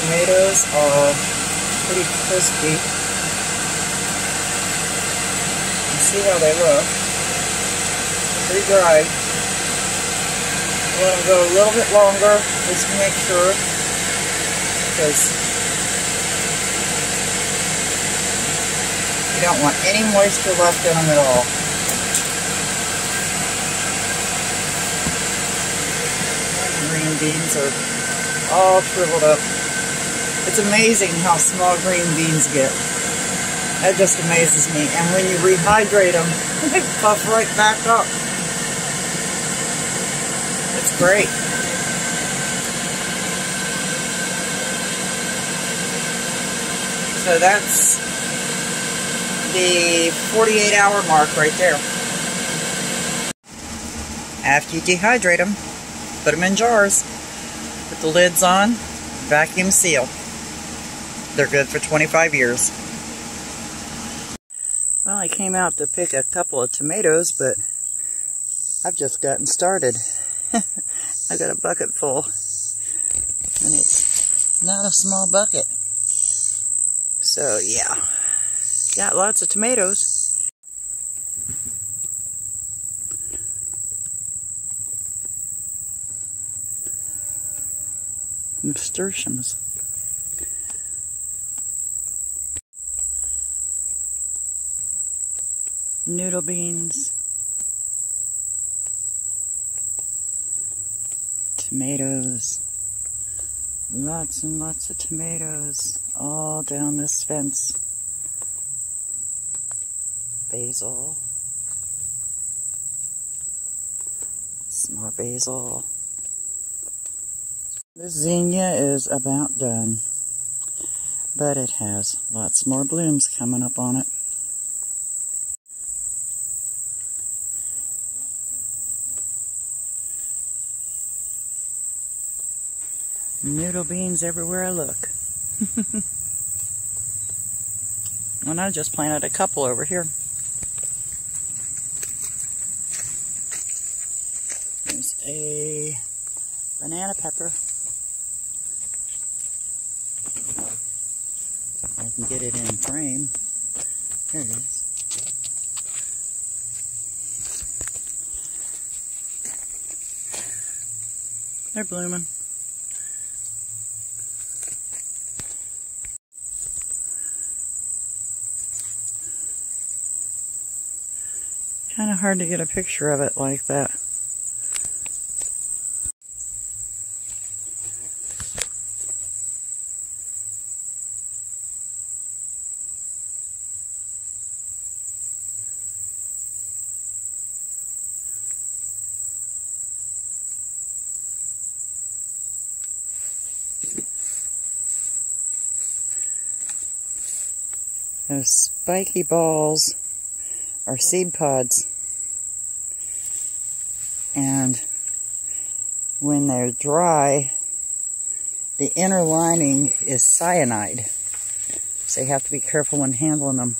tomatoes are pretty crispy. You see how they look. Pretty dry. I want to go a little bit longer just to make sure because you don't want any moisture left in them at all. Green beans are all shriveled up. It's amazing how small green beans get. That just amazes me. And when you rehydrate them, they puff right back up. It's great. So that's the 48 hour mark right there. After you dehydrate them, put them in jars. Put the lids on, vacuum seal. They're good for 25 years. Well, I came out to pick a couple of tomatoes, but I've just gotten started. I got a bucket full, and it's not a small bucket. So, yeah, got lots of tomatoes. nasturtiums. Noodle beans. Tomatoes. Lots and lots of tomatoes all down this fence. Basil. Some more basil. This zinnia is about done, but it has lots more blooms coming up on it. Noodle beans everywhere I look. and I just planted a couple over here. There's a banana pepper. I can get it in frame. There it is. They're blooming. Kind of hard to get a picture of it like that. Those spiky balls are seed pods. And when they're dry, the inner lining is cyanide. So you have to be careful when handling them.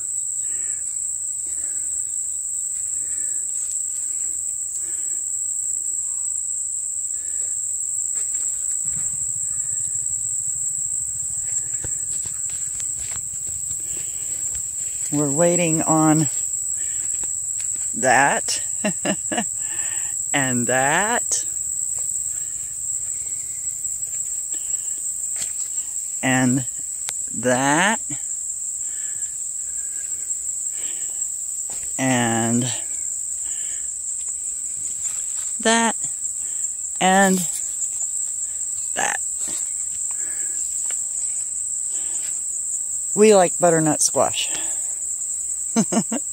We're waiting on that and that and that and that and that. We like butternut squash.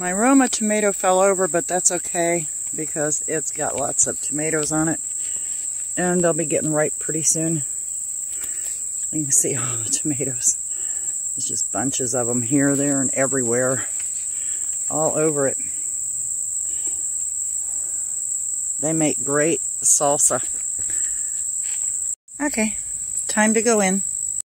My Roma tomato fell over, but that's okay because it's got lots of tomatoes on it. And they'll be getting ripe pretty soon. You can see all the tomatoes. There's just bunches of them here, there, and everywhere. All over it. They make great salsa. Okay, time to go in.